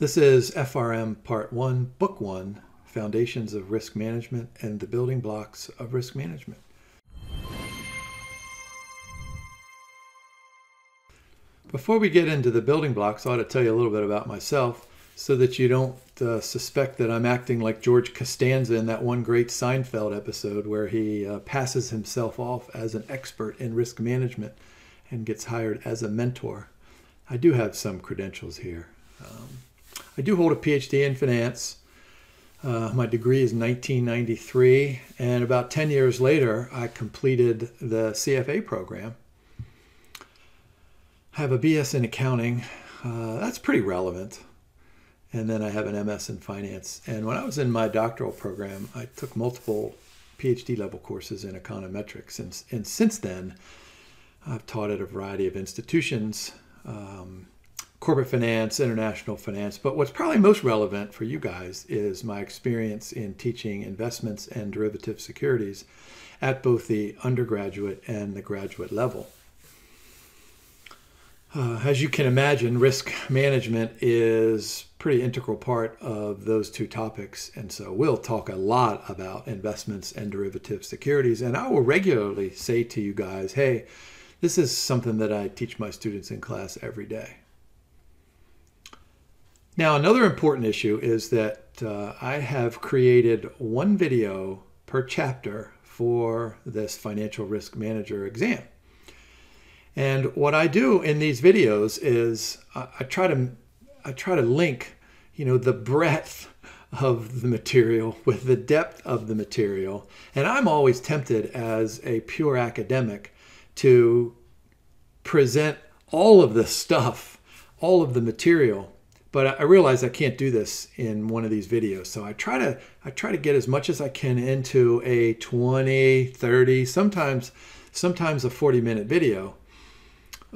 This is FRM Part 1, Book 1 Foundations of Risk Management and the Building Blocks of Risk Management. Before we get into the building blocks, I ought to tell you a little bit about myself so that you don't uh, suspect that I'm acting like George Costanza in that one great Seinfeld episode where he uh, passes himself off as an expert in risk management and gets hired as a mentor. I do have some credentials here. Um, I do hold a PhD in finance. Uh, my degree is 1993, and about 10 years later, I completed the CFA program. I have a BS in accounting. Uh, that's pretty relevant. And then I have an MS in finance. And when I was in my doctoral program, I took multiple PhD level courses in econometrics. And, and since then, I've taught at a variety of institutions. Um, corporate finance, international finance. But what's probably most relevant for you guys is my experience in teaching investments and derivative securities at both the undergraduate and the graduate level. Uh, as you can imagine, risk management is pretty integral part of those two topics. And so we'll talk a lot about investments and derivative securities. And I will regularly say to you guys, hey, this is something that I teach my students in class every day. Now, another important issue is that uh, I have created one video per chapter for this financial risk manager exam. And what I do in these videos is I, I try to I try to link, you know, the breadth of the material with the depth of the material. And I'm always tempted as a pure academic to present all of the stuff, all of the material but I realize I can't do this in one of these videos. So I try to I try to get as much as I can into a 20, 30, sometimes sometimes a 40 minute video.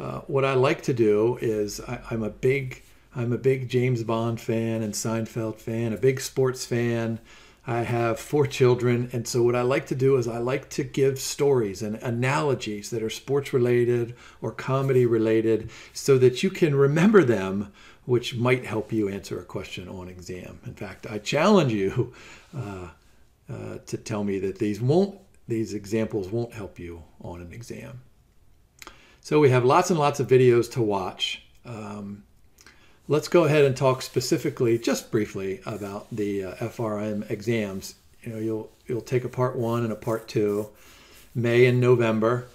Uh, what I like to do is I, I'm a big I'm a big James Bond fan and Seinfeld fan, a big sports fan. I have four children, and so what I like to do is I like to give stories and analogies that are sports related or comedy related so that you can remember them which might help you answer a question on exam. In fact, I challenge you uh, uh, to tell me that these won't these examples won't help you on an exam. So we have lots and lots of videos to watch. Um, let's go ahead and talk specifically, just briefly, about the uh, FRM exams. You know, you'll you'll take a part one and a part two, May and November,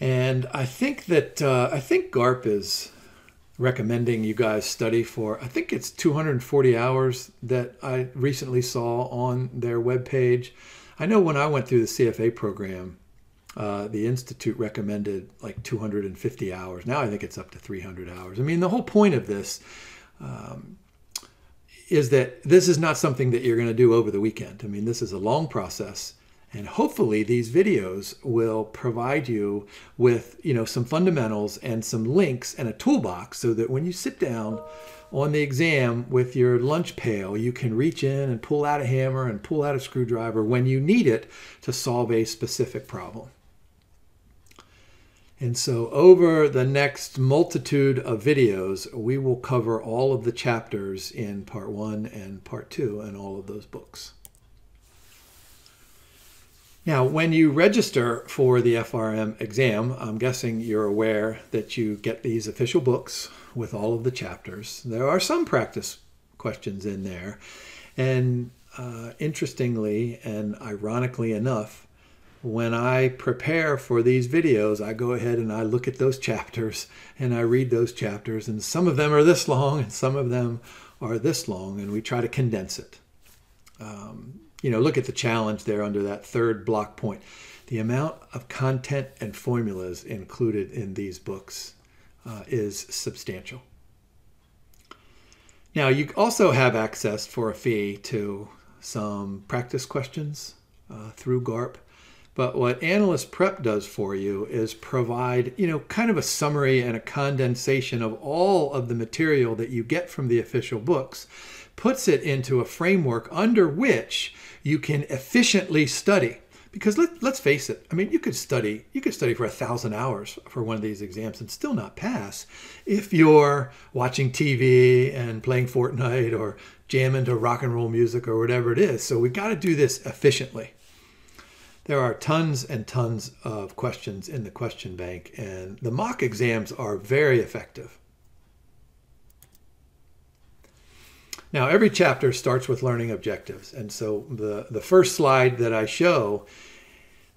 and I think that uh, I think GARP is recommending you guys study for i think it's 240 hours that i recently saw on their webpage. I know when i went through the cfa program uh, the institute recommended like 250 hours. Now i think it's up to 300 hours. I mean the whole point of this um, is that this is not something that you're going to do over the weekend. I mean this is a long process and hopefully these videos will provide you with, you know, some fundamentals and some links and a toolbox so that when you sit down on the exam with your lunch pail, you can reach in and pull out a hammer and pull out a screwdriver when you need it to solve a specific problem. And so over the next multitude of videos, we will cover all of the chapters in part one and part two and all of those books. Now, when you register for the FRM exam, I'm guessing you're aware that you get these official books with all of the chapters. There are some practice questions in there. And uh, interestingly and ironically enough, when I prepare for these videos, I go ahead and I look at those chapters and I read those chapters. And some of them are this long and some of them are this long, and we try to condense it. Um, you know, look at the challenge there under that third block point. The amount of content and formulas included in these books uh, is substantial. Now, you also have access for a fee to some practice questions uh, through GARP. But what AnalystPrep does for you is provide, you know, kind of a summary and a condensation of all of the material that you get from the official books, puts it into a framework under which you can efficiently study Because let, let's face it, I mean, you could study, you could study for a thousand hours for one of these exams and still not pass if you're watching TV and playing Fortnite or jamming to rock and roll music or whatever it is. So we've got to do this efficiently. There are tons and tons of questions in the question bank, and the mock exams are very effective. Now, every chapter starts with learning objectives. And so the, the first slide that I show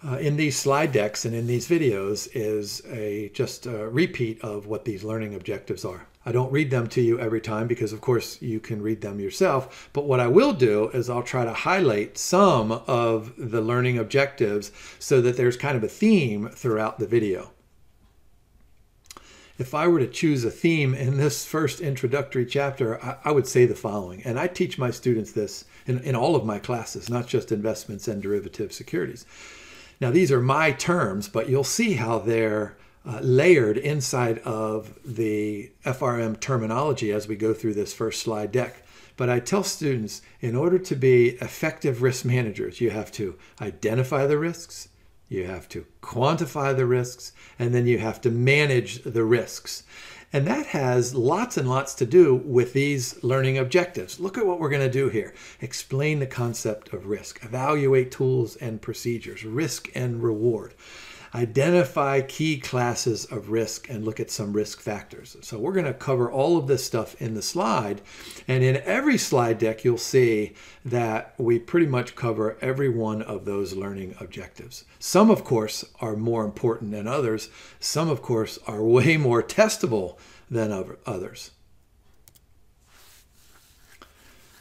uh, in these slide decks and in these videos is a just a repeat of what these learning objectives are. I don't read them to you every time because, of course, you can read them yourself. But what I will do is I'll try to highlight some of the learning objectives so that there's kind of a theme throughout the video if I were to choose a theme in this first introductory chapter, I, I, would say the following. And I teach my students this in, in all of my classes, not just investments and derivative securities. Now, these are my terms, but you'll see how they're uh, layered inside of the FRM terminology as we go through this first slide deck. But I tell students in order to be effective risk managers, you have to identify the risks, you have to quantify the risks, and then you have to manage the risks. And that has lots and lots to do with these learning objectives. Look at what we're going to do here. Explain the concept of risk, evaluate tools and procedures, risk and reward identify key classes of risk and look at some risk factors. So we're going to cover all of this stuff in the slide. And in every slide deck, you'll see that we pretty much cover every one of those learning objectives. Some, of course, are more important than others. Some, of course, are way more testable than others.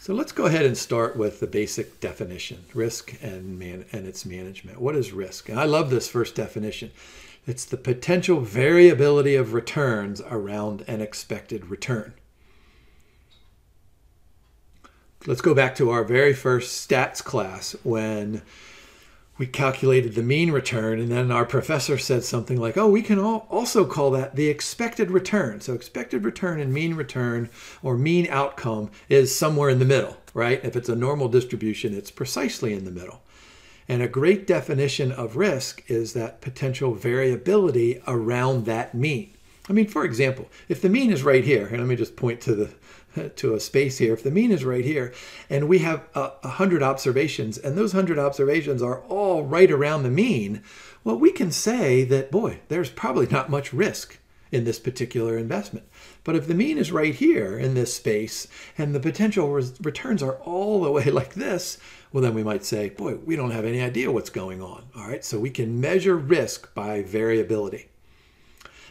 So let's go ahead and start with the basic definition, risk and, man, and its management. What is risk? And I love this first definition. It's the potential variability of returns around an expected return. Let's go back to our very first stats class when we calculated the mean return and then our professor said something like oh we can also call that the expected return. So expected return and mean return or mean outcome is somewhere in the middle right? If it's a normal distribution it's precisely in the middle. And a great definition of risk is that potential variability around that mean. I mean for example if the mean is right here and let me just point to the to a space here, if the mean is right here, and we have a, a hundred observations, and those hundred observations are all right around the mean, well, we can say that, boy, there's probably not much risk in this particular investment. But if the mean is right here in this space, and the potential returns are all the way like this, well, then we might say, boy, we don't have any idea what's going on. All right, so we can measure risk by variability.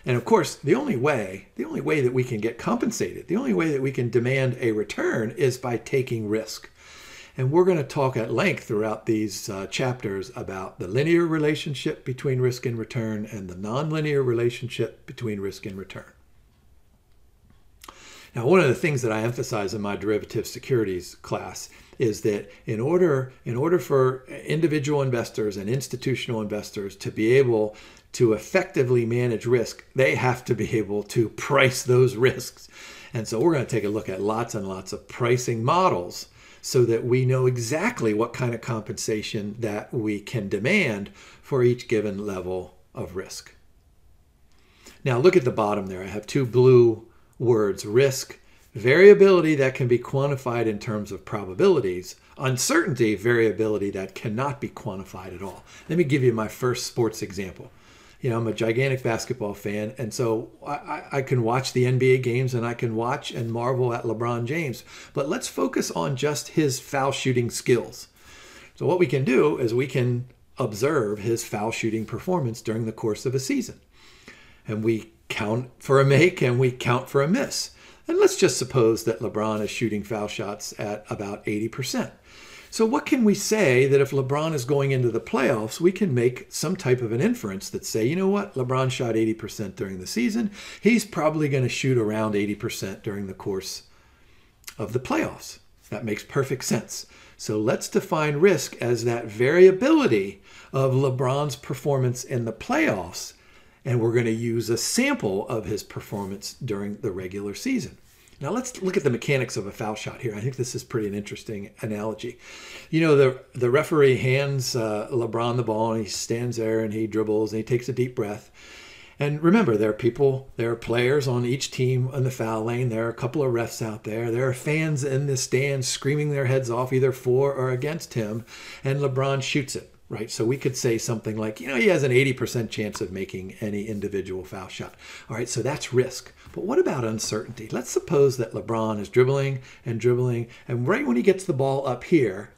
And of course, the only way, the only way that we can get compensated, the only way that we can demand a return is by taking risk. And we're going to talk at length throughout these uh, chapters about the linear relationship between risk and return and the nonlinear relationship between risk and return. Now, one of the things that I emphasize in my derivative securities class is that in order in order for individual investors and institutional investors to be able to effectively manage risk, they have to be able to price those risks. And so we're going to take a look at lots and lots of pricing models so that we know exactly what kind of compensation that we can demand for each given level of risk. Now look at the bottom there. I have two blue words, risk, variability that can be quantified in terms of probabilities, uncertainty, variability that cannot be quantified at all. Let me give you my first sports example you know, I'm a gigantic basketball fan, and so I, I, can watch the NBA games and I can watch and marvel at LeBron James. But let's focus on just his foul shooting skills. So, what we can do is we can observe his foul shooting performance during the course of a season. And we count for a make and we count for a miss. And let's just suppose that LeBron is shooting foul shots at about 80%. So, what can we say that if LeBron is going into the playoffs, we can make some type of an inference that say, you know what, LeBron shot 80% during the season. He's probably going to shoot around 80% during the course of the playoffs. That makes perfect sense. So, let's define risk as that variability of LeBron's performance in the playoffs. And we're going to use a sample of his performance during the regular season. Now let's look at the mechanics of a foul shot here. I think this is pretty an interesting analogy. You know, the the referee hands uh, LeBron the ball and he stands there and he dribbles and he takes a deep breath. And remember, there are people, there are players on each team in the foul lane. There are a couple of refs out there. There are fans in the stands screaming their heads off either for or against him. And LeBron shoots it right? So we could say something like, you know, he has an 80% chance of making any individual foul shot. All right, so that's risk. But what about uncertainty? Let's suppose that LeBron is dribbling and dribbling, and right when he gets the ball up here,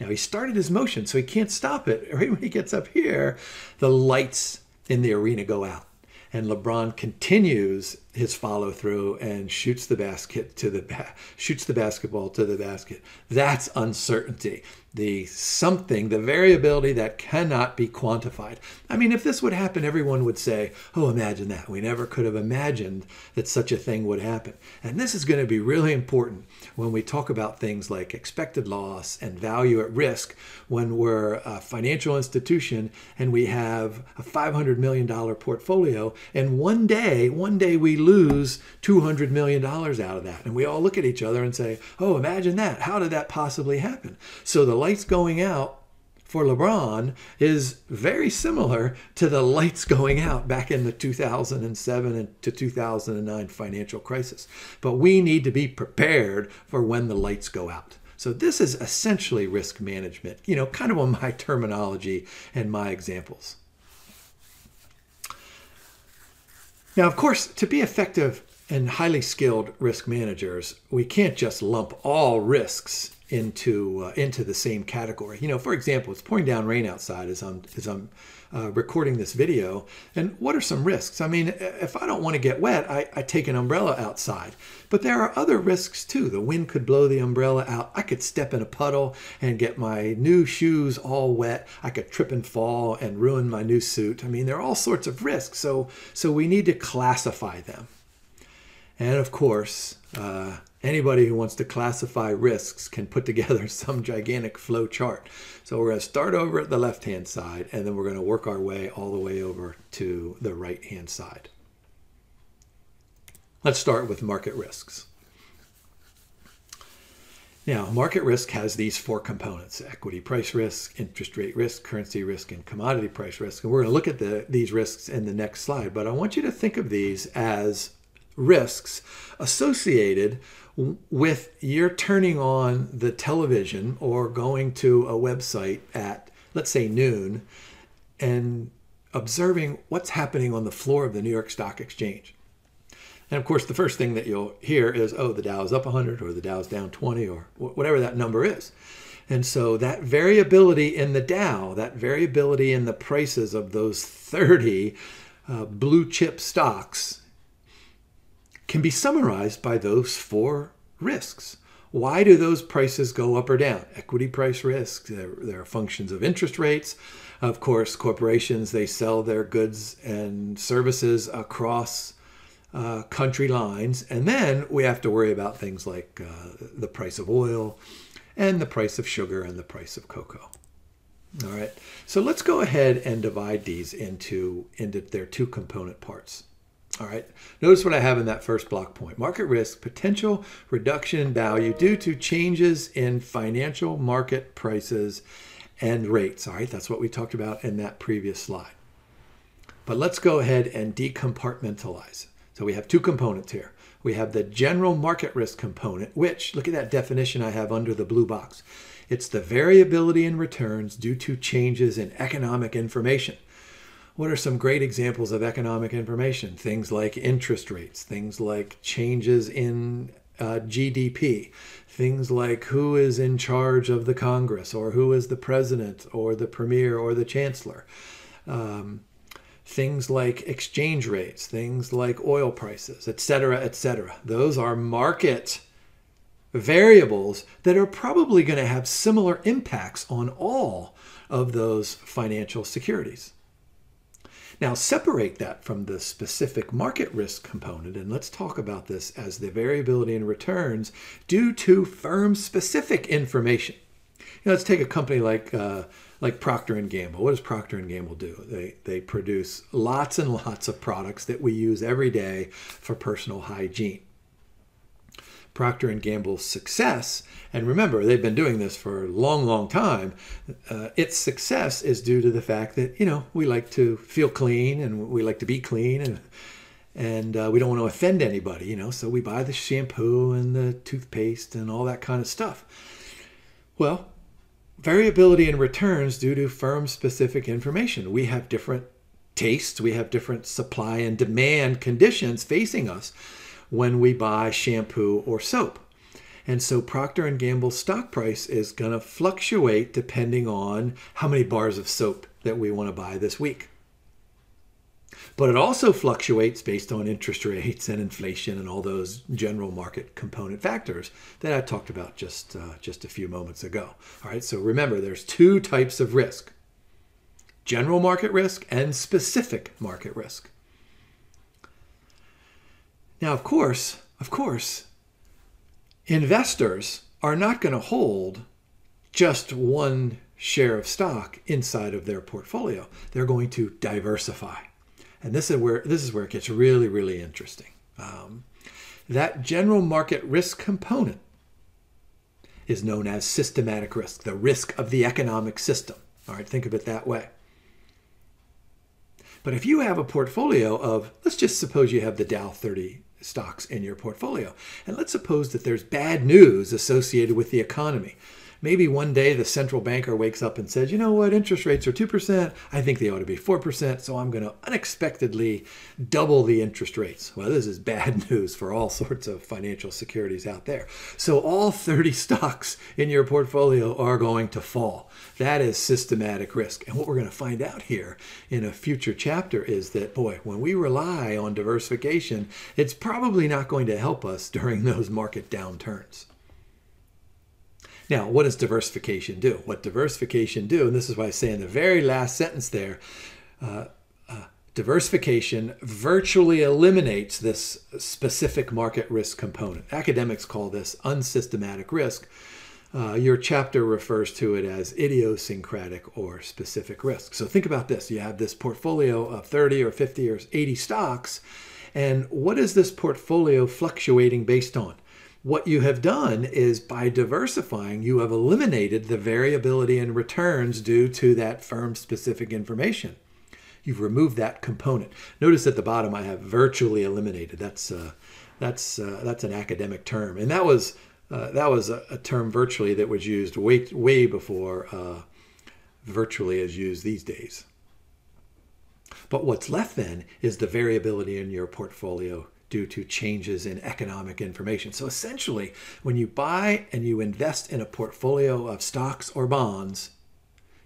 now he started his motion, so he can't stop it. Right when he gets up here, the lights in the arena go out. And LeBron continues his follow through and shoots the basket to the shoots the basketball to the basket. That's uncertainty the something, the variability that cannot be quantified. I mean, if this would happen, everyone would say, Oh, imagine that. We never could have imagined that such a thing would happen. And this is going to be really important when we talk about things like expected loss and value at risk when we're a financial institution and we have a $500 million portfolio. And one day, one day we lose $200 million out of that. And we all look at each other and say, Oh, imagine that. How did that possibly happen? So the lights going out for LeBron is very similar to the lights going out back in the 2007 and to 2009 financial crisis. But we need to be prepared for when the lights go out. So this is essentially risk management, you know, kind of on my terminology and my examples. Now, of course, to be effective and highly skilled risk managers, we can't just lump all risks into uh, into the same category. You know, for example, it's pouring down rain outside as I'm as I'm uh, recording this video. And what are some risks? I mean, if I don't want to get wet, I, I take an umbrella outside. But there are other risks too. The wind could blow the umbrella out. I could step in a puddle and get my new shoes all wet. I could trip and fall and ruin my new suit. I mean, there are all sorts of risks. So so we need to classify them. And of course, uh, anybody who wants to classify risks can put together some gigantic flow chart. So we're going to start over at the left-hand side, and then we're going to work our way all the way over to the right-hand side. Let's start with market risks. Now, market risk has these four components, equity price risk, interest rate risk, currency risk, and commodity price risk. And we're going to look at the, these risks in the next slide, but I want you to think of these as risks associated with you're turning on the television or going to a website at, let's say, noon and observing what's happening on the floor of the New York Stock Exchange. And of course, the first thing that you'll hear is, oh, the Dow's up 100 or the Dow's down 20 or whatever that number is. And so that variability in the Dow, that variability in the prices of those 30 uh, blue chip stocks can be summarized by those four risks. Why do those prices go up or down? Equity price risk, there, are functions of interest rates. Of course, corporations, they sell their goods and services across uh, country lines. And then we have to worry about things like uh, the price of oil and the price of sugar and the price of cocoa. All right, so let's go ahead and divide these into, into their two component parts. All right, notice what I have in that first block point. Market risk, potential reduction in value due to changes in financial market prices and rates. All right, that's what we talked about in that previous slide. But let's go ahead and decompartmentalize. So we have two components here. We have the general market risk component, which, look at that definition I have under the blue box. It's the variability in returns due to changes in economic information. What are some great examples of economic information? Things like interest rates, things like changes in uh, GDP, things like who is in charge of the Congress, or who is the president, or the premier, or the chancellor. Um, things like exchange rates, things like oil prices, etc., etc. Those are market variables that are probably going to have similar impacts on all of those financial securities. Now, separate that from the specific market risk component, and let's talk about this as the variability in returns due to firm specific information. You know, let's take a company like uh, like Procter and Gamble. What does Procter and Gamble do? They they produce lots and lots of products that we use every day for personal hygiene. Procter & Gamble's success, and remember, they've been doing this for a long, long time, uh, its success is due to the fact that, you know, we like to feel clean and we like to be clean and and uh, we don't want to offend anybody, you know, so we buy the shampoo and the toothpaste and all that kind of stuff. Well, variability in returns due to firm specific information. We have different tastes, we have different supply and demand conditions facing us when we buy shampoo or soap. And so Procter & Gamble's stock price is going to fluctuate depending on how many bars of soap that we want to buy this week. But it also fluctuates based on interest rates and inflation and all those general market component factors that I talked about just uh, just a few moments ago. All right, so remember there's two types of risk. General market risk and specific market risk. Now, of course, of course, investors are not going to hold just one share of stock inside of their portfolio. They're going to diversify. And this is where this is where it gets really, really interesting. Um, that general market risk component is known as systematic risk, the risk of the economic system. All right, think of it that way. But if you have a portfolio of, let's just suppose you have the Dow 30 stocks in your portfolio, and let's suppose that there's bad news associated with the economy. Maybe one day the central banker wakes up and says, you know what, interest rates are 2%. I think they ought to be 4%. So I'm going to unexpectedly double the interest rates. Well, this is bad news for all sorts of financial securities out there. So all 30 stocks in your portfolio are going to fall. That is systematic risk. And what we're going to find out here in a future chapter is that, boy, when we rely on diversification, it's probably not going to help us during those market downturns. Now, what does diversification do? What diversification do, and this is why I say in the very last sentence there, uh, uh, diversification virtually eliminates this specific market risk component. Academics call this unsystematic risk. Uh, your chapter refers to it as idiosyncratic or specific risk. So think about this. You have this portfolio of 30 or 50 or 80 stocks, and what is this portfolio fluctuating based on? What you have done is by diversifying, you have eliminated the variability in returns due to that firm specific information. You've removed that component. Notice at the bottom I have virtually eliminated. That's uh, that's uh, that's an academic term, and that was uh, that was a, a, term virtually that was used way way before uh, virtually is used these days. But what's left then is the variability in your portfolio due to changes in economic information. So essentially, when you buy and you invest in a portfolio of stocks or bonds,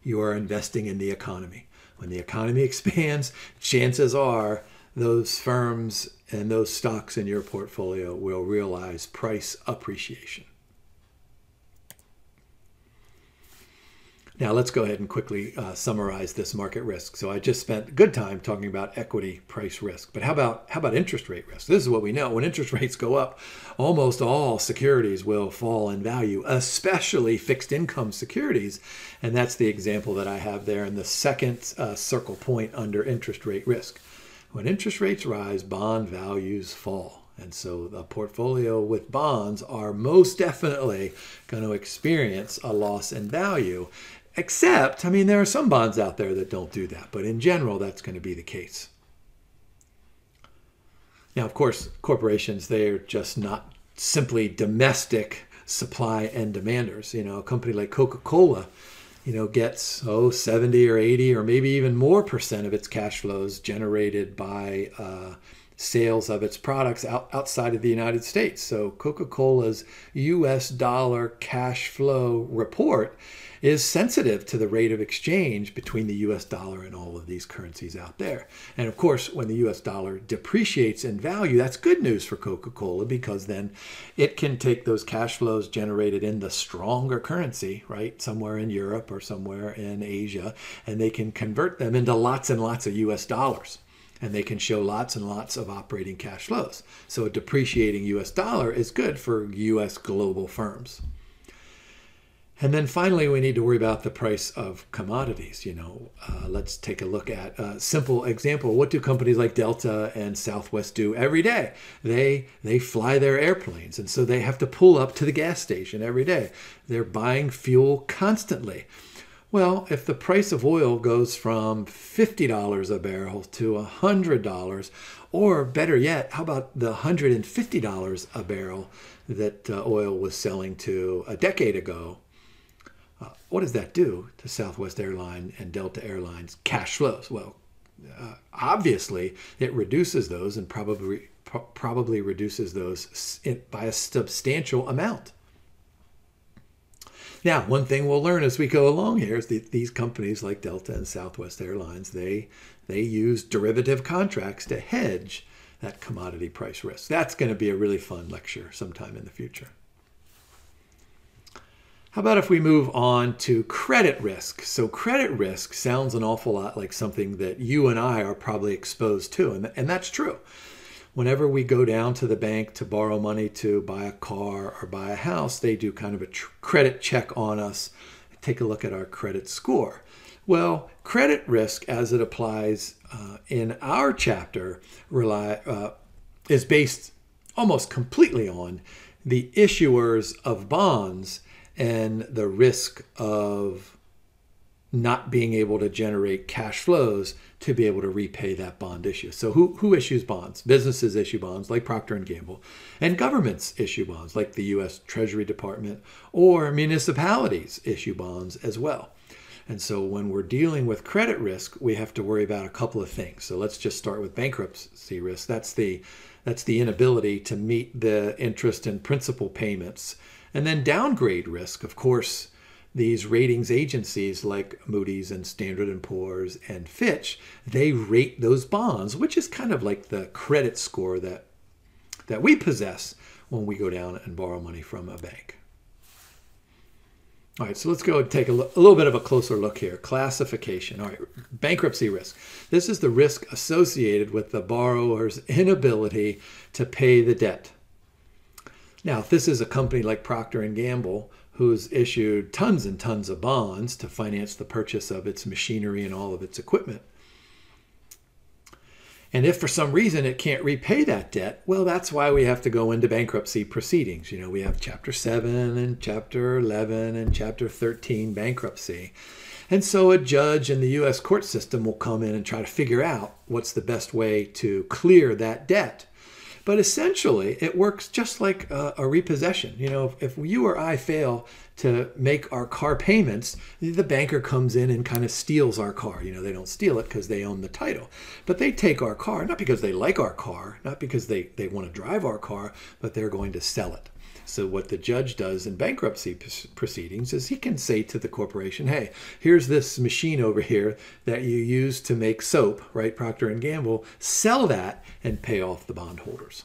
you are investing in the economy. When the economy expands, chances are those firms and those stocks in your portfolio will realize price appreciation. Now let's go ahead and quickly uh, summarize this market risk. So I just spent good time talking about equity price risk, but how about how about interest rate risk? This is what we know. When interest rates go up, almost all securities will fall in value, especially fixed income securities, and that's the example that I have there in the second uh, circle point under interest rate risk. When interest rates rise, bond values fall. And so the portfolio with bonds are most definitely going to experience a loss in value. Except, I mean, there are some bonds out there that don't do that, but in general, that's going to be the case. Now, of course, corporations, they're just not simply domestic supply and demanders. You know, a company like Coca Cola, you know, gets, oh, 70 or 80 or maybe even more percent of its cash flows generated by uh, sales of its products out, outside of the United States. So Coca Cola's US dollar cash flow report is sensitive to the rate of exchange between the US dollar and all of these currencies out there. And of course, when the US dollar depreciates in value, that's good news for Coca Cola because then it can take those cash flows generated in the stronger currency, right, somewhere in Europe or somewhere in Asia, and they can convert them into lots and lots of US dollars and they can show lots and lots of operating cash flows. So a depreciating US dollar is good for US global firms. And then finally, we need to worry about the price of commodities. You know, uh, let's take a look at a simple example. What do companies like Delta and Southwest do every day? They they fly their airplanes, and so they have to pull up to the gas station every day. They're buying fuel constantly. Well, if the price of oil goes from $50 a barrel to $100, or better yet, how about the $150 a barrel that uh, oil was selling to a decade ago? What does that do to Southwest Airline and Delta Airlines cash flows? Well, uh, obviously, it reduces those and probably probably reduces those by a substantial amount. Now, one thing we'll learn as we go along here is that these companies like Delta and Southwest Airlines, they they use derivative contracts to hedge that commodity price risk. That's going to be a really fun lecture sometime in the future. How about if we move on to credit risk? So, credit risk sounds an awful lot like something that you and I are probably exposed to, and, and that's true. Whenever we go down to the bank to borrow money to buy a car or buy a house, they do kind of a credit check on us, take a look at our credit score. Well, credit risk as it applies uh, in our chapter rely, uh, is based almost completely on the issuers of bonds and the risk of not being able to generate cash flows to be able to repay that bond issue. So who, who issues bonds? Businesses issue bonds like Procter & Gamble and governments issue bonds like the US Treasury Department or municipalities issue bonds as well. And so when we're dealing with credit risk, we have to worry about a couple of things. So let's just start with bankruptcy risk. That's the that's the inability to meet the interest and principal payments and then downgrade risk, of course, these ratings agencies like Moody's and Standard & Poor's and Fitch, they rate those bonds, which is kind of like the credit score that that we possess when we go down and borrow money from a bank. All right, so let's go and take a, a, little bit of a closer look here. Classification. All right, bankruptcy risk. This is the risk associated with the borrower's inability to pay the debt. Now, if this is a company like Procter Gamble who's issued tons and tons of bonds to finance the purchase of its machinery and all of its equipment, and if for some reason it can't repay that debt, well, that's why we have to go into bankruptcy proceedings. You know, we have Chapter 7 and Chapter 11 and Chapter 13 bankruptcy. And so a judge in the U.S. court system will come in and try to figure out what's the best way to clear that debt. But essentially, it works just like a, a repossession. You know, if, if you or I fail to make our car payments, the banker comes in and kind of steals our car. You know, they don't steal it because they own the title, but they take our car, not because they like our car, not because they, they want to drive our car, but they're going to sell it. So what the judge does in bankruptcy proceedings is he can say to the corporation, "Hey, here's this machine over here that you use to make soap, right? Procter and Gamble, sell that and pay off the bondholders."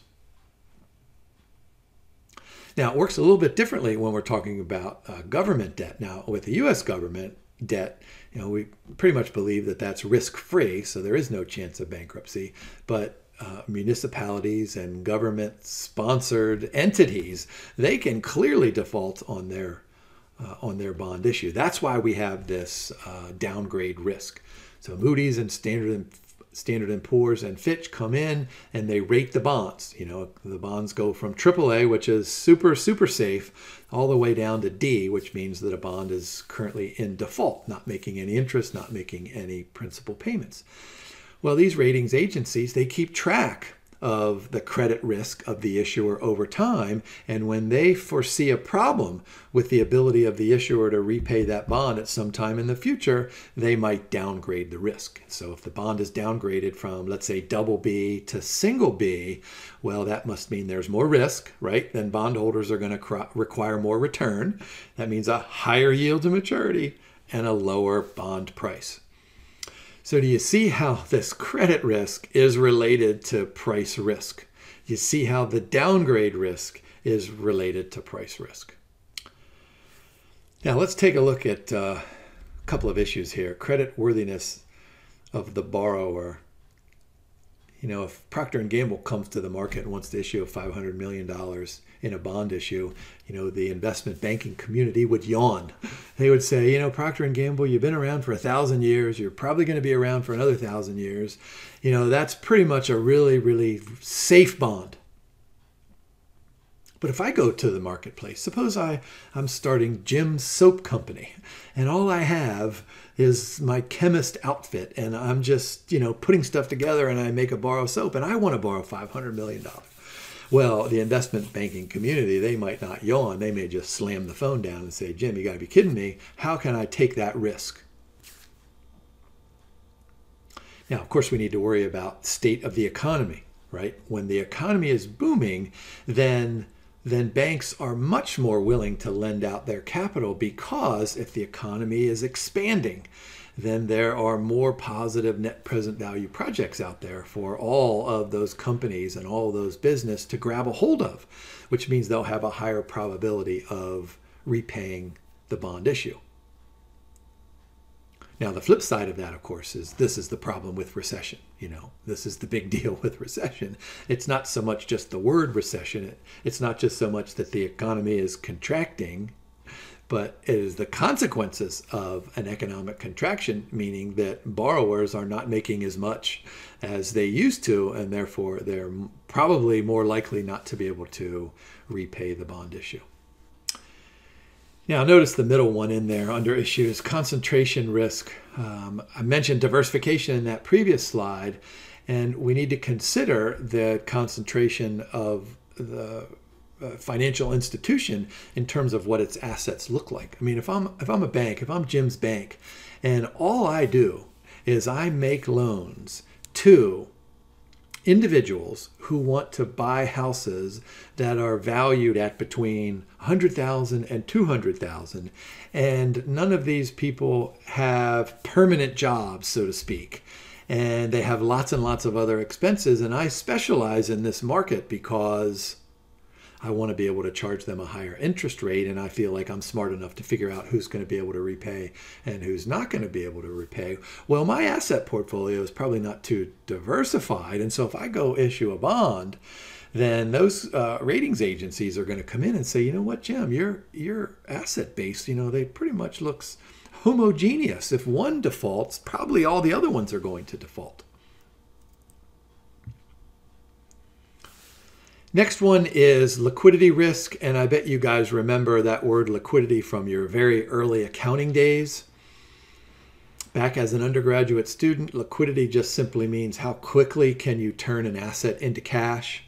Now, it works a little bit differently when we're talking about uh, government debt. Now, with the US government debt, you know, we pretty much believe that that's risk-free, so there is no chance of bankruptcy, but uh, municipalities and government sponsored entities, they can clearly default on their uh, on their bond issue. That's why we have this uh, downgrade risk. So Moody's and Standard and Standard and Poor's and Fitch come in and they rate the bonds. You know, the bonds go from AAA, which is super super safe, all the way down to D, which means that a bond is currently in default, not making any interest, not making any principal payments. Well, these ratings agencies, they keep track of the credit risk of the issuer over time. And when they foresee a problem with the ability of the issuer to repay that bond at some time in the future, they might downgrade the risk. So if the bond is downgraded from, let's say, double B to single B, well, that must mean there's more risk, right? Then bondholders are going to require more return. That means a higher yield to maturity and a lower bond price. So do you see how this credit risk is related to price risk? You see how the downgrade risk is related to price risk. Now let's take a look at uh, a couple of issues here. Credit worthiness of the borrower. you know, if Procter Gamble comes to the market and wants to issue a 500 million dollars in a bond issue, you know, the investment banking community would yawn. They would say, you know, Procter and Gamble, you've been around for a thousand years. You're probably going to be around for another thousand years. You know, that's pretty much a really, really safe bond. But if I go to the marketplace, suppose I, I'm starting Jim's Soap Company, and all I have is my chemist outfit, and I'm just, you know, putting stuff together and I make a bar of soap, and I want to borrow $500 million. Well, the investment banking community, they might not yawn. They may just slam the phone down and say, Jim, you got to be kidding me. How can I take that risk? Now, of course, we need to worry about state of the economy, right? When the economy is booming, then then banks are much more willing to lend out their capital because if the economy is expanding, then there are more positive net present value projects out there for all of those companies and all those business to grab a hold of, which means they'll have a higher probability of repaying the bond issue. Now, the flip side of that, of course, is this is the problem with recession. You know, this is the big deal with recession. It's not so much just the word recession, it, it's not just so much that the economy is contracting, but it is the consequences of an economic contraction, meaning that borrowers are not making as much as they used to, and therefore they're probably more likely not to be able to repay the bond issue. Now, notice the middle one in there under issues concentration risk. Um, I mentioned diversification in that previous slide, and we need to consider the concentration of the uh, financial institution in terms of what its assets look like. I mean, if I'm if I'm a bank, if I'm Jim's bank, and all I do is I make loans to individuals who want to buy houses that are valued at between 100,000 and 200,000 and none of these people have permanent jobs so to speak and they have lots and lots of other expenses and I specialize in this market because I want to be able to charge them a higher interest rate, and I feel like I'm smart enough to figure out who's going to be able to repay and who's not going to be able to repay. Well, my asset portfolio is probably not too diversified, and so if I go issue a bond, then those uh, ratings agencies are going to come in and say, you know what, Jim, your your asset base, you know, they pretty much looks homogeneous. If one defaults, probably all the other ones are going to default. Next one is liquidity risk, and I bet you guys remember that word liquidity from your very early accounting days. Back as an undergraduate student, liquidity just simply means how quickly can you turn an asset into cash.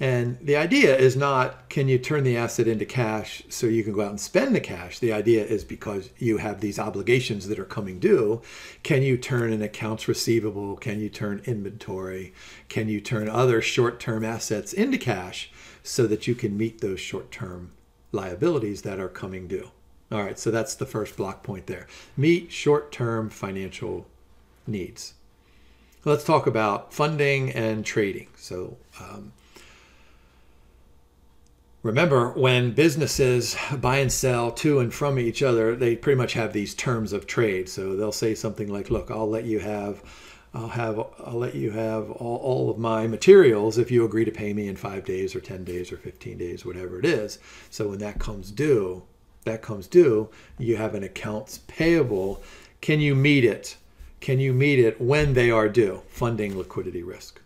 And the idea is not can you turn the asset into cash so you can go out and spend the cash. The idea is because you have these obligations that are coming due, can you turn an accounts receivable? Can you turn inventory? Can you turn other short term assets into cash so that you can meet those short term liabilities that are coming due? All right, so that's the first block point there. Meet short term financial needs. Let's talk about funding and trading. So, um, Remember, when businesses buy and sell to and from each other, they pretty much have these terms of trade. So they'll say something like, "Look, I'll let you have, I'll have, I'll let you have all, all of my materials if you agree to pay me in five days or ten days or fifteen days, whatever it is." So when that comes due, that comes due, you have an accounts payable. Can you meet it? Can you meet it when they are due? Funding liquidity risk.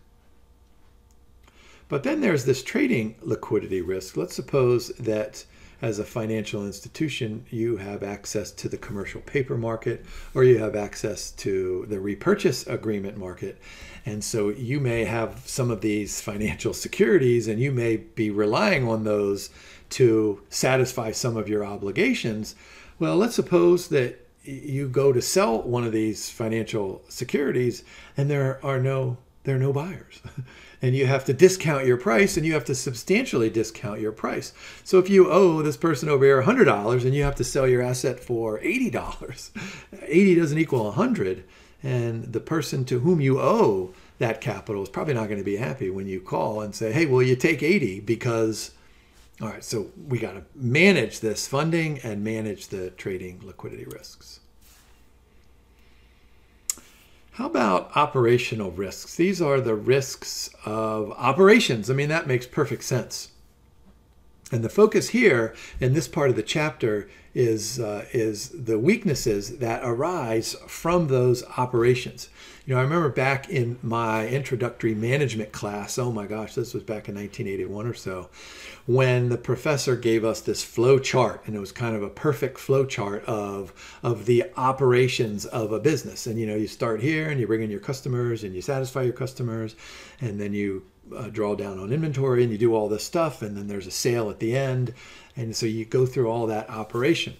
But then there's this trading liquidity risk. Let's suppose that as a financial institution, you have access to the commercial paper market or you have access to the repurchase agreement market. And so you may have some of these financial securities and you may be relying on those to satisfy some of your obligations. Well, let's suppose that you go to sell one of these financial securities and there are no there are no buyers. and you have to discount your price and you have to substantially discount your price. So if you owe this person over here $100 and you have to sell your asset for $80, 80 doesn't equal 100 and the person to whom you owe that capital is probably not going to be happy when you call and say, "Hey, will you take 80 because all right, so we got to manage this funding and manage the trading liquidity risks. How about operational risks? These are the risks of operations. I mean, that makes perfect sense. And the focus here in this part of the chapter is, uh, is the weaknesses that arise from those operations. You know, I remember back in my introductory management class, oh my gosh, this was back in 1981 or so, when the professor gave us this flow chart, and it was kind of a perfect flow chart of, of the operations of a business. And, you know, you start here and you bring in your customers and you satisfy your customers, and then you uh, draw down on inventory and you do all this stuff and then there's a sale at the end and so you go through all that operation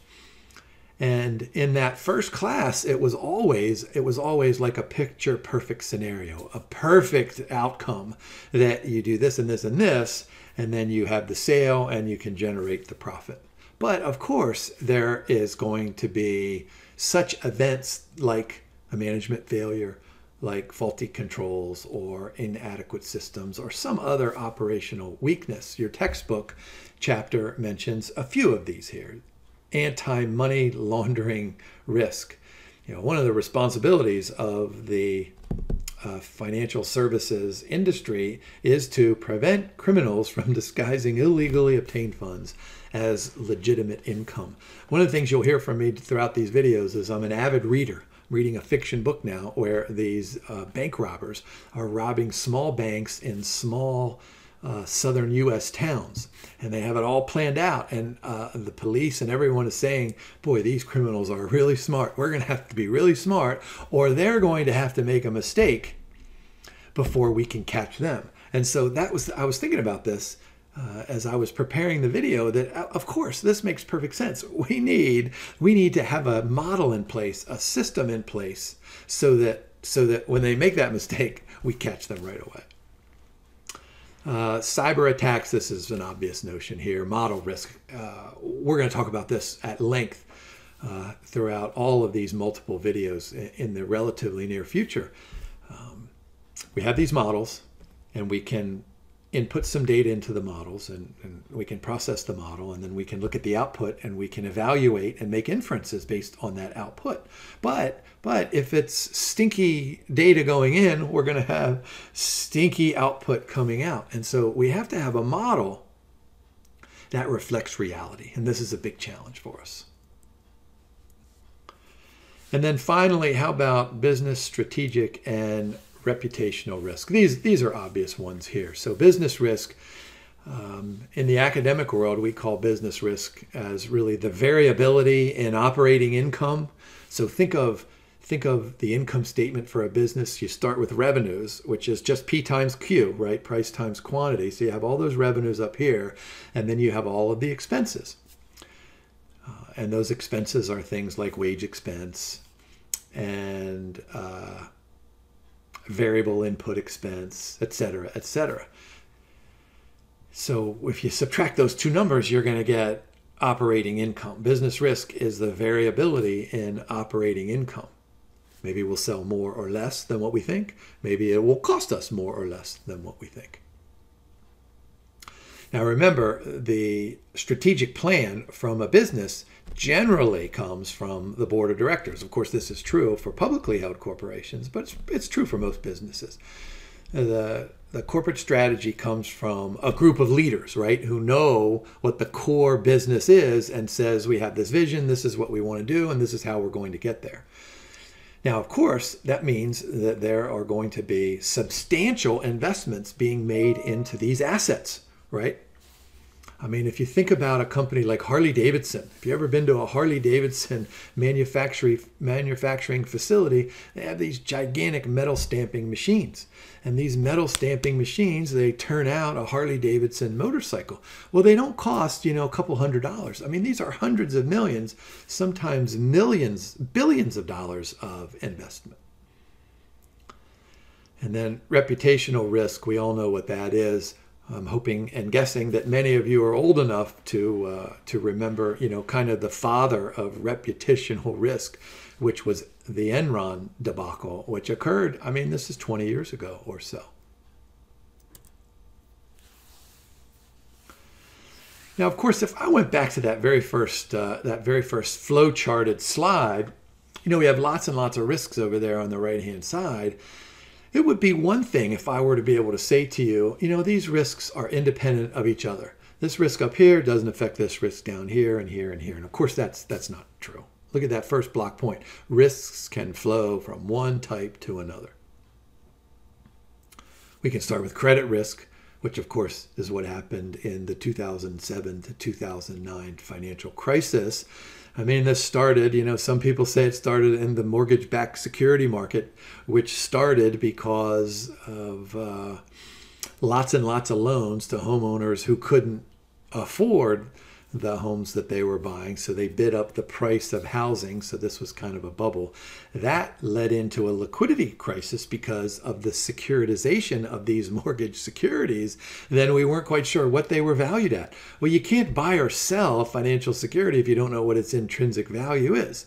and in that first class it was always it was always like a picture perfect scenario a perfect outcome that you do this and this and this and then you have the sale and you can generate the profit but of course there is going to be such events like a management failure like faulty controls or inadequate systems or some other operational weakness. Your textbook chapter mentions a few of these here. Anti-money laundering risk. You know, one of the responsibilities of the uh, financial services industry is to prevent criminals from disguising illegally obtained funds as legitimate income. One of the things you'll hear from me throughout these videos is I'm an avid reader I'm reading a fiction book now where these uh, bank robbers are robbing small banks in small uh, southern U.S. towns, and they have it all planned out. And uh, the police and everyone is saying, "Boy, these criminals are really smart. We're going to have to be really smart, or they're going to have to make a mistake before we can catch them." And so that was I was thinking about this uh, as I was preparing the video that uh, of course this makes perfect sense. We need we need to have a model in place, a system in place so that so that when they make that mistake, we catch them right away. Uh, cyber attacks, this is an obvious notion here. Model risk, uh, we're going to talk about this at length uh, throughout all of these multiple videos in the relatively near future. Um, we have these models and we can input some data into the models and, and, we can process the model and then we can look at the output and we can evaluate and make inferences based on that output. But but if it's stinky data going in we're going to have stinky output coming out. And so we have to have a model that reflects reality and this is a big challenge for us. And then finally how about business strategic and reputational risk. These, these are obvious ones here. So business risk, um, in the academic world, we call business risk as really the variability in operating income. So think of think of the income statement for a business. You start with revenues, which is just P times Q, right? Price times quantity. So you have all those revenues up here, and then you have all of the expenses. Uh, and those expenses are things like wage expense and uh, variable input expense, etc., etc. So if you subtract those two numbers, you're going to get operating income. Business risk is the variability in operating income. Maybe we'll sell more or less than what we think. Maybe it will cost us more or less than what we think. Now remember, the strategic plan from a business generally comes from the board of directors. Of course, this is true for publicly held corporations, but it's, it's true for most businesses. The, the corporate strategy comes from a group of leaders, right, who know what the core business is and says, we have this vision, this is what we want to do, and this is how we're going to get there. Now, of course, that means that there are going to be substantial investments being made into these assets, right? I mean, if you think about a company like Harley Davidson, if you've ever been to a Harley Davidson manufacturing manufacturing facility, they have these gigantic metal stamping machines. And these metal stamping machines, they turn out a Harley Davidson motorcycle. Well, they don't cost, you know, a couple hundred dollars. I mean, these are hundreds of millions, sometimes millions, billions of dollars of investment. And then reputational risk, we all know what that is. I'm hoping and guessing that many of you are old enough to uh, to remember, you know, kind of the father of reputational risk, which was the Enron debacle, which occurred. I mean, this is 20 years ago or so. Now, of course, if I went back to that very first uh, that very first flow charted slide, you know, we have lots and lots of risks over there on the right hand side. It would be one thing if I were to be able to say to you, you know, these risks are independent of each other. This risk up here doesn't affect this risk down here and here and here. And of course, that's that's not true. Look at that first block point. Risks can flow from one type to another. We can start with credit risk, which of course is what happened in the 2007 to 2009 financial crisis. I mean, this started, you know, some people say it started in the mortgage backed security market, which started because of uh, lots and lots of loans to homeowners who couldn't afford the homes that they were buying. So they bid up the price of housing. So this was kind of a bubble. That led into a liquidity crisis because of the securitization of these mortgage securities. Then we weren't quite sure what they were valued at. Well, you can't buy or sell financial security if you don't know what its intrinsic value is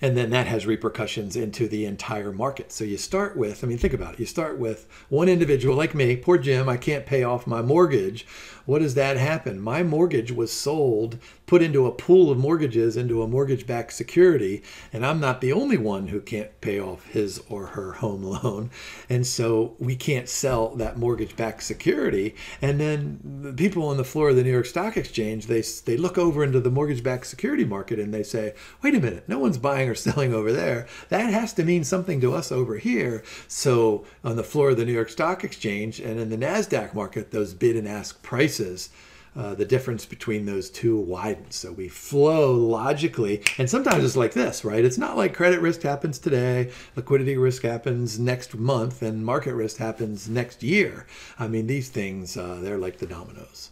and then that has repercussions into the entire market. So you start with, I mean, think about it. You start with one individual like me, poor Jim, I can't pay off my mortgage. What does that happen? My mortgage was sold, put into a pool of mortgages, into a mortgage backed security, and I'm not the only one who can't pay off his or her home loan. And so we can't sell that mortgage backed security. And then the people on the floor of the New York Stock Exchange, they, they look over into the mortgage backed security market and they say, wait a minute, no one's buying or selling over there. That has to mean something to us over here. So on the floor of the New York Stock Exchange and in the NASDAQ market, those bid and ask prices prices, uh, the difference between those two widens. So we flow logically, and sometimes it's like this, right? It's not like credit risk happens today, liquidity risk happens next month, and market risk happens next year. I mean, these things, uh, they're like the dominoes.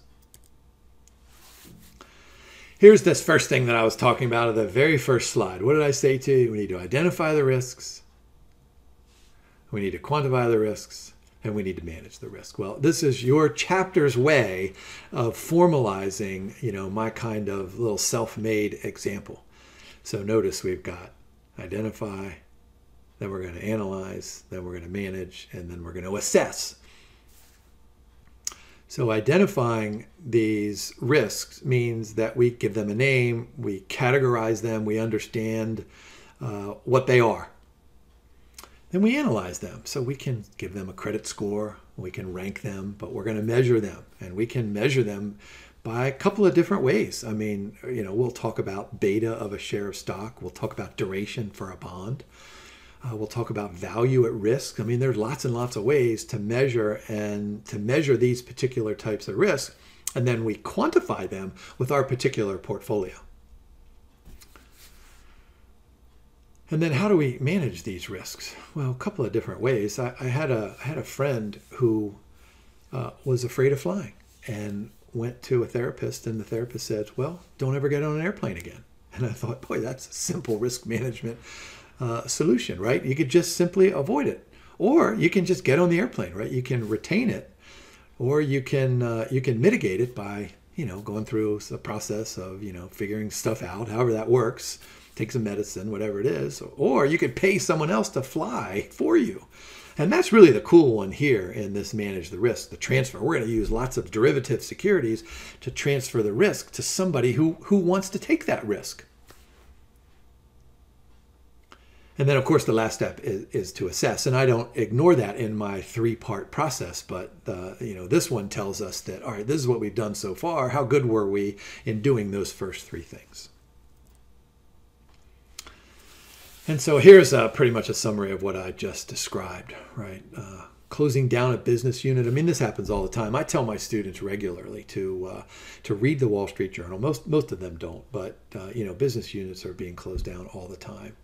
Here's this first thing that I was talking about at the very first slide. What did I say to you? We need to identify the risks. We need to quantify the risks and we need to manage the risk. Well, this is your chapter's way of formalizing, you know, my kind of little self-made example. So notice we've got identify, then we're going to analyze, then we're going to manage, and then we're going to assess. So identifying these risks means that we give them a name, we categorize them, we understand uh, what they are. Then we analyze them. So we can give them a credit score, we can rank them, but we're going to measure them. And we can measure them by a couple of different ways. I mean, you know, we'll talk about beta of a share of stock, we'll talk about duration for a bond. Uh, we'll talk about value at risk. I mean, there's lots and lots of ways to measure and to measure these particular types of risk, and then we quantify them with our particular portfolio. And then how do we manage these risks? Well, a couple of different ways. I, I had a I had a friend who uh, was afraid of flying and went to a therapist, and the therapist said, "Well, don't ever get on an airplane again." And I thought, boy, that's simple risk management uh, solution, right? You could just simply avoid it, or you can just get on the airplane, right? You can retain it, or you can uh, you can mitigate it by you know going through the process of you know figuring stuff out, however that works take some medicine, whatever it is, or you could pay someone else to fly for you. And that's really the cool one here in this manage the risk, the transfer. We're going to use lots of derivative securities to transfer the risk to somebody who, who wants to take that risk. And then, of course, the last step is, is to assess. And I don't ignore that in my three-part process, but uh, you know, this one tells us that all right, this is what we've done so far. How good were we in doing those first three things? And so here's uh, pretty much a summary of what I just described, right? Uh, closing down a business unit. I mean, this happens all the time. I tell my students regularly to uh, to read the Wall Street Journal. Most most of them don't, but uh, you know, business units are being closed down all the time.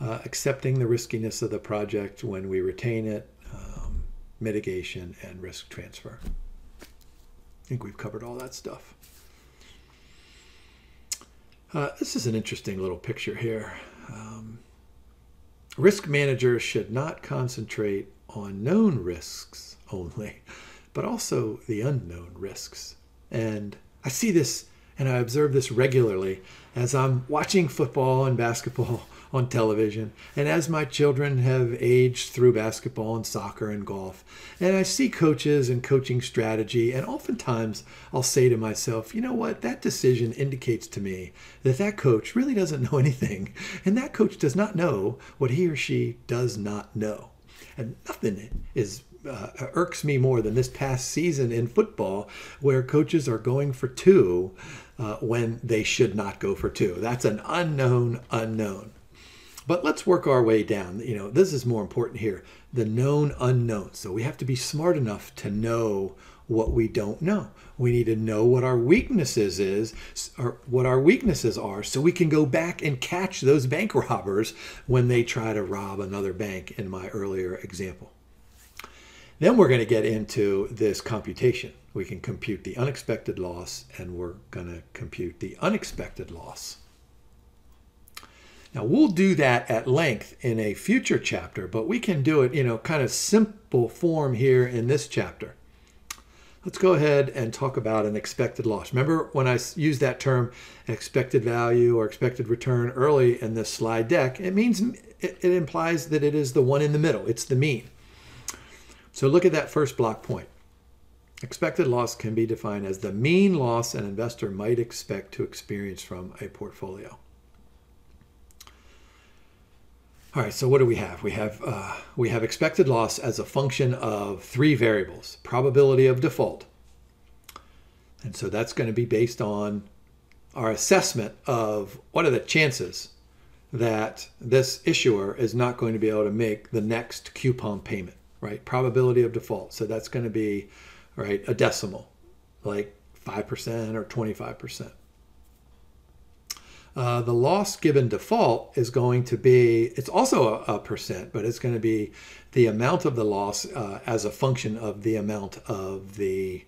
Uh, accepting the riskiness of the project when we retain it, um, mitigation, and risk transfer. I think we've covered all that stuff. Uh, this is an interesting little picture here. Um, risk managers should not concentrate on known risks only, but also the unknown risks. And I see this and I observe this regularly as I'm watching football and basketball on television, and as my children have aged through basketball and soccer and golf, and I see coaches and coaching strategy, and oftentimes I'll say to myself, you know what, that decision indicates to me that that coach really doesn't know anything, and that coach does not know what he or she does not know. And nothing is uh, irks me more than this past season in football, where coaches are going for two uh, when they should not go for two. That's an unknown unknown. But let's work our way down. You know, this is more important here the known unknown. So we have to be smart enough to know what we don't know. We need to know what our weaknesses is or what our weaknesses are so we can go back and catch those bank robbers when they try to rob another bank in my earlier example. Then we're going to get into this computation. We can compute the unexpected loss and we're going to compute the unexpected loss. Now we'll do that at length in a future chapter, but we can do it, you know, kind of simple form here in this chapter. Let's go ahead and talk about an expected loss. Remember when I used that term expected value or expected return early in this slide deck, it means it implies that it is the one in the middle. It's the mean. So look at that first block point. Expected loss can be defined as the mean loss an investor might expect to experience from a portfolio. All right, so what do we have? We have uh, we have expected loss as a function of three variables: probability of default, and so that's going to be based on our assessment of what are the chances that this issuer is not going to be able to make the next coupon payment, right? Probability of default. So that's going to be right a decimal, like five percent or twenty-five percent. Uh, the loss given default is going to be, it's also a, a, percent, but it's going to be the amount of the loss uh, as a function of the amount of the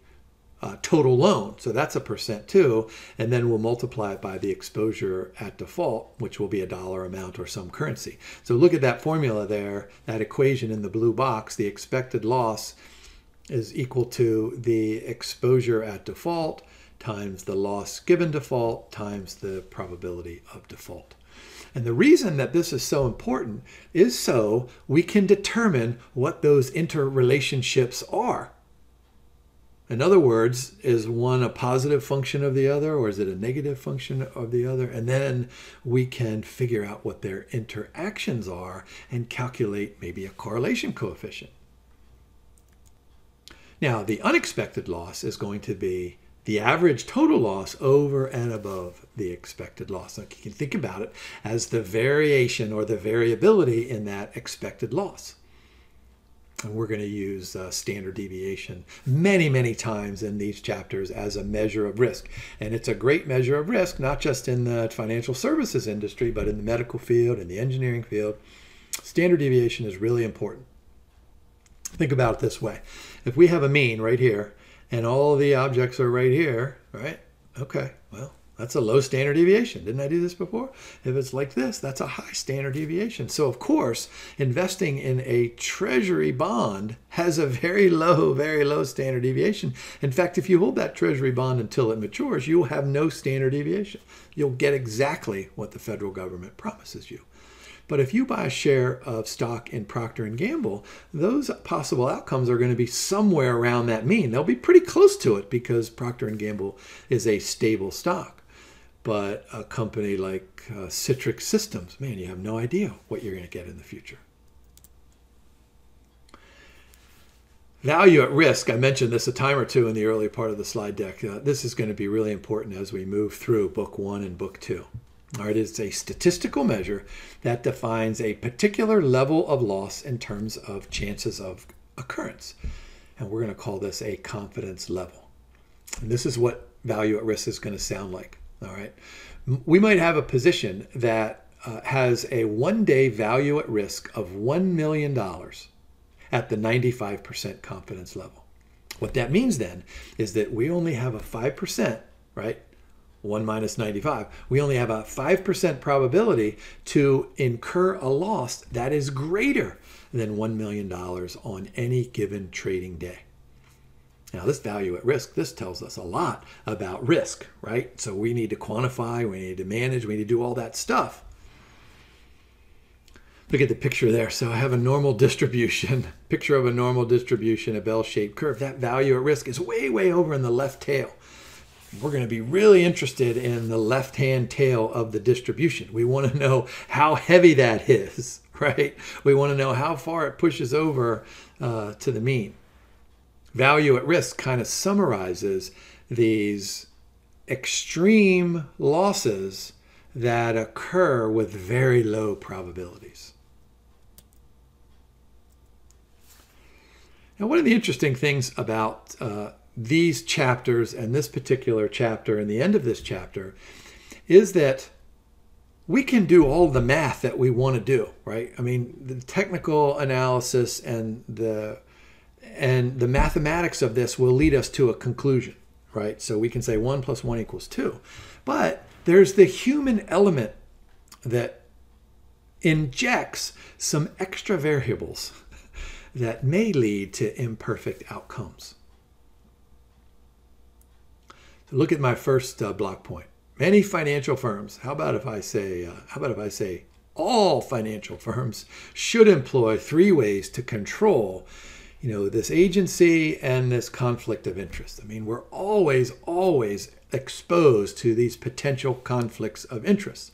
uh, total loan. So that's a percent too. And then we'll multiply it by the exposure at default, which will be a dollar amount or some currency. So look at that formula there, that equation in the blue box. The expected loss is equal to the exposure at default times the loss given default times the probability of default. And the reason that this is so important is so we can determine what those interrelationships are. In other words, is one a positive function of the other or is it a negative function of the other? And then we can figure out what their interactions are and calculate maybe a correlation coefficient. Now, the unexpected loss is going to be the average total loss over and above the expected loss. Like you can think about it as the variation or the variability in that expected loss. And we're going to use uh, standard deviation many, many times in these chapters as a measure of risk. And it's a great measure of risk, not just in the financial services industry, but in the medical field, in the engineering field. Standard deviation is really important. Think about it this way. If we have a mean right here, and all the objects are right here, right? Okay, well, that's a low standard deviation. Didn't I do this before? If it's like this, that's a high standard deviation. So, of course, investing in a treasury bond has a very low, very low standard deviation. In fact, if you hold that treasury bond until it matures, you will have no standard deviation. You'll get exactly what the federal government promises you. But if you buy a share of stock in Procter & Gamble, those possible outcomes are going to be somewhere around that mean. They'll be pretty close to it because Procter & Gamble is a stable stock. But a company like uh, Citrix Systems, man, you have no idea what you're going to get in the future. Value at risk, I mentioned this a time or two in the early part of the slide deck. Uh, this is going to be really important as we move through book one and book two. All right, it's a statistical measure that defines a particular level of loss in terms of chances of occurrence. And we're going to call this a confidence level. And this is what value at risk is going to sound like. All right. We might have a position that uh, has a one day value at risk of $1 million at the 95% confidence level. What that means then is that we only have a 5%, right, 1 minus 95, we only have a 5% probability to incur a loss that is greater than $1 million on any given trading day. Now, this value at risk, this tells us a lot about risk, right? So we need to quantify, we need to manage, we need to do all that stuff. Look at the picture there. So I have a normal distribution, picture of a normal distribution, a bell-shaped curve. That value at risk is way, way over in the left tail. We're going to be really interested in the left-hand tail of the distribution. We want to know how heavy that is, right? We want to know how far it pushes over uh, to the mean. Value at risk kind of summarizes these extreme losses that occur with very low probabilities. Now, one of the interesting things about uh, these chapters and this particular chapter and the end of this chapter is that we can do all the math that we want to do, right? I mean, the technical analysis and the and the mathematics of this will lead us to a conclusion, right? So we can say 1 plus 1 equals 2. But there's the human element that injects some extra variables that may lead to imperfect outcomes. Look at my first uh, block point. Many financial firms, how about if I say, uh, how about if I say all financial firms should employ three ways to control you know this agency and this conflict of interest? I mean we're always always exposed to these potential conflicts of interest.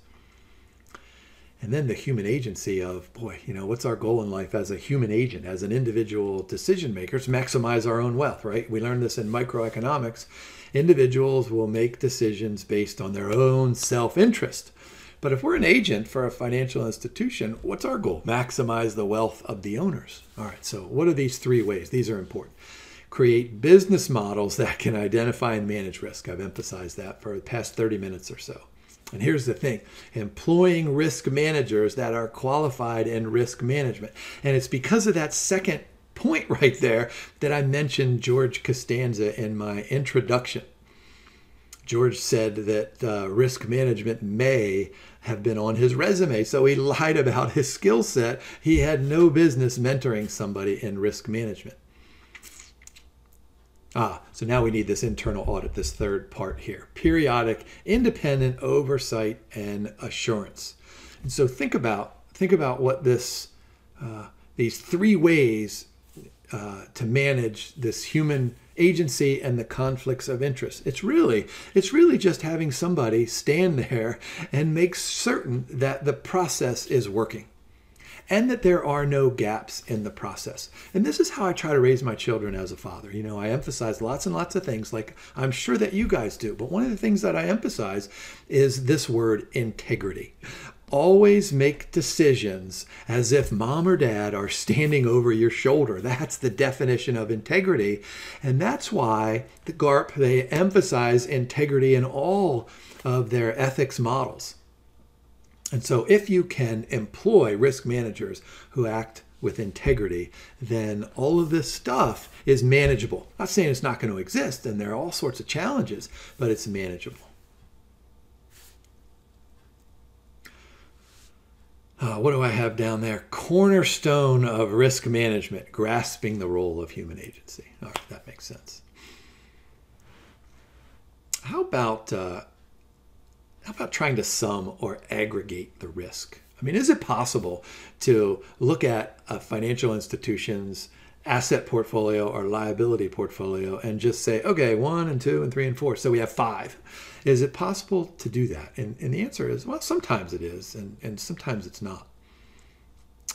And then the human agency of boy you know what's our goal in life as a human agent as an individual decision maker to maximize our own wealth right? We learned this in microeconomics individuals will make decisions based on their own self-interest. But if we're an agent for a financial institution what's our goal? Maximize the wealth of the owners. All right so what are these three ways? These are important. Create business models that can identify and manage risk. I've emphasized that for the past 30 minutes or so. And here's the thing employing risk managers that are qualified in risk management. And it's because of that second point right there that I mentioned George Costanza in my introduction. George said that uh, risk management may have been on his resume, so he lied about his skill set. He had no business mentoring somebody in risk management. Ah, so now we need this internal audit, this third part here. Periodic, independent oversight and assurance. And so think about think about what this uh, these three ways uh, to manage this human agency and the conflicts of interest. It's really it's really just having somebody stand there and make certain that the process is working and that there are no gaps in the process. And this is how I try to raise my children as a father. You know, I emphasize lots and lots of things like I'm sure that you guys do, but one of the things that I emphasize is this word integrity. Always make decisions as if mom or dad are standing over your shoulder. That's the definition of integrity. And that's why the GARP, they emphasize integrity in all of their ethics models. And so, if you can employ risk managers who act with integrity, then all of this stuff is manageable. I'm not saying it's not going to exist, and there are all sorts of challenges, but it's manageable. Uh, what do I have down there? Cornerstone of risk management, grasping the role of human agency. All right, that makes sense. How about uh, how about trying to sum or aggregate the risk? I mean, is it possible to look at a financial institution's asset portfolio or liability portfolio and just say, okay, one and two and three and four, so we have five? Is it possible to do that? And, and the answer is, well, sometimes it is, and, and sometimes it's not.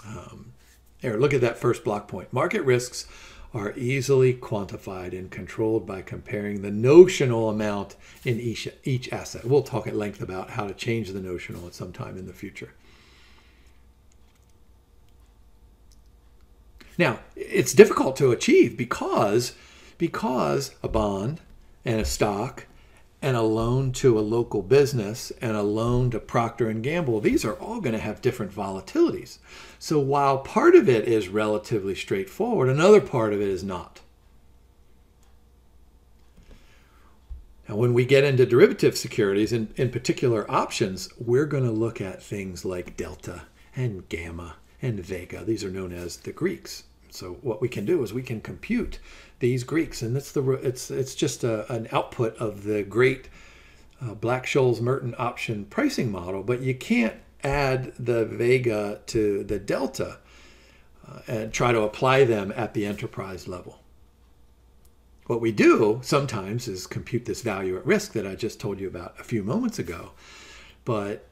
Um, here, look at that first block point. Market risks are easily quantified and controlled by comparing the notional amount in each, each asset. We'll talk at length about how to change the notional at some time in the future. Now, it's difficult to achieve because, because a bond and a stock and a loan to a local business and a loan to Procter and Gamble, these are all going to have different volatilities. So while part of it is relatively straightforward, another part of it is not. Now, when we get into derivative securities, in, in particular options, we're going to look at things like delta and gamma and vega. These are known as the Greeks. So what we can do is we can compute these Greeks, and it's the it's it's just a, an output of the great uh, Black Scholes Merton option pricing model. But you can't add the vega to the delta uh, and try to apply them at the enterprise level. What we do sometimes is compute this value at risk that I just told you about a few moments ago, but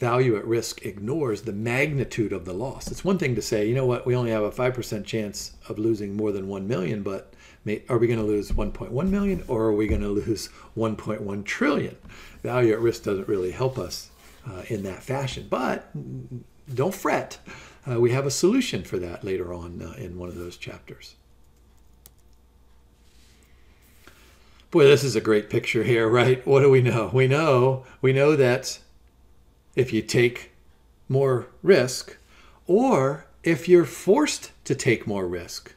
value at risk ignores the magnitude of the loss. It's one thing to say, you know what, we only have a 5% chance of losing more than 1 million, but may, are we going to lose 1.1 million or are we going to lose 1.1 trillion? Value at risk doesn't really help us uh, in that fashion, but don't fret. Uh, we have a solution for that later on uh, in one of those chapters. Boy, this is a great picture here, right? What do we know? We know we know that if you take more risk or if you're forced to take more risk,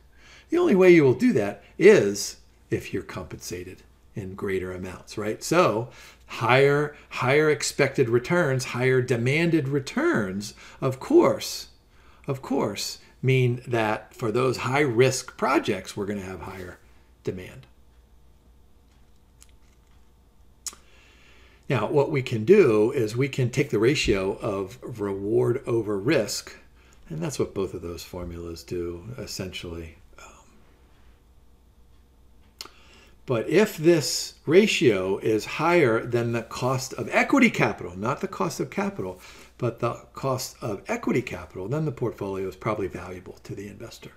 the only way you will do that is if you're compensated in greater amounts, right? So, higher higher expected returns, higher demanded returns, of course, of course, mean that for those high risk projects, we're going to have higher demand. Now, what we can do is we can take the ratio of reward over risk, and that's what both of those formulas do essentially. Um, but if this ratio is higher than the cost of equity capital, not the cost of capital, but the cost of equity capital, then the portfolio is probably valuable to the investor.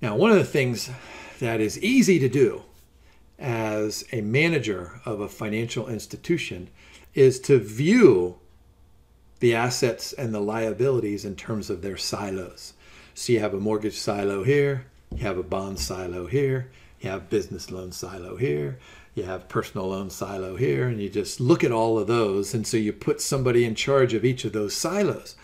Now, one of the things that is easy to do as a manager of a financial institution is to view the assets and the liabilities in terms of their silos. So you have a mortgage silo here, you have a bond silo here, you have business loan silo here, you have personal loan silo here, and you just look at all of those. And so you put somebody in charge of each of those silos.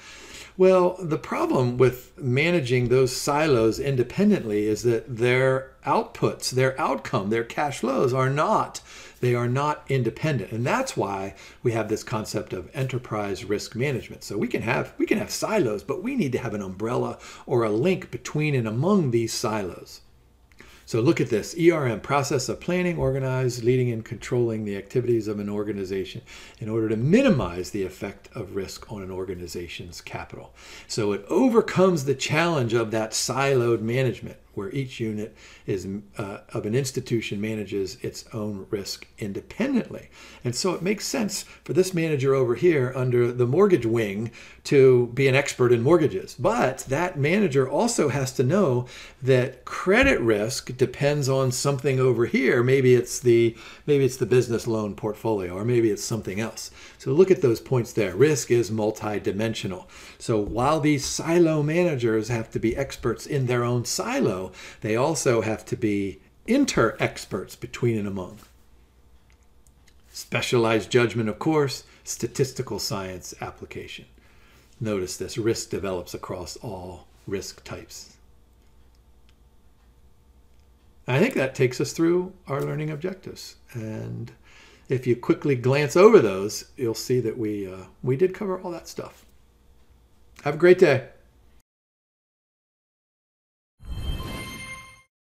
Well, the problem with managing those silos independently is that their outputs, their outcome, their cash flows are not they are not independent. And that's why we have this concept of enterprise risk management. So we can have we can have silos, but we need to have an umbrella or a link between and among these silos. So look at this ERM process of planning, organize, leading, and controlling the activities of an organization in order to minimize the effect of risk on an organization's capital. So it overcomes the challenge of that siloed management where each unit is uh, of an institution manages its own risk independently. And so it makes sense for this manager over here under the mortgage wing to be an expert in mortgages. But that manager also has to know that credit risk depends on something over here. Maybe it's the maybe it's the business loan portfolio or maybe it's something else. So look at those points there. Risk is multidimensional. So while these silo managers have to be experts in their own silo, they also have to be inter experts between and among. Specialized judgment, of course, statistical science application. Notice this risk develops across all risk types. I think that takes us through our learning objectives. And if you quickly glance over those, you'll see that we, uh, we did cover all that stuff. Have a great day.